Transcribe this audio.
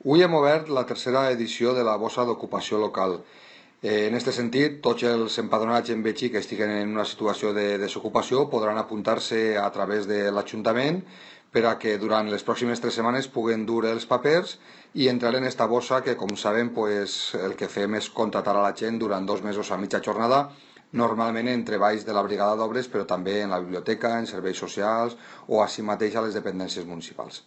Avui hem obert la tercera edició de la bossa d'ocupació local. Eh, en aquest sentit, tots els empadronats en Betxí que estiguen en una situació de desocupació podran apuntar-se a través de l'Ajuntament per a que durant les pròximes tres setmanes puguen dur els papers i entrar en esta bossa que, com sabem, pues, el que fem és contratar a la gent durant dos mesos a mitja jornada normalment en treballs de la brigada d'obres, però també en la biblioteca, en serveis socials o així mateix a les dependències municipals.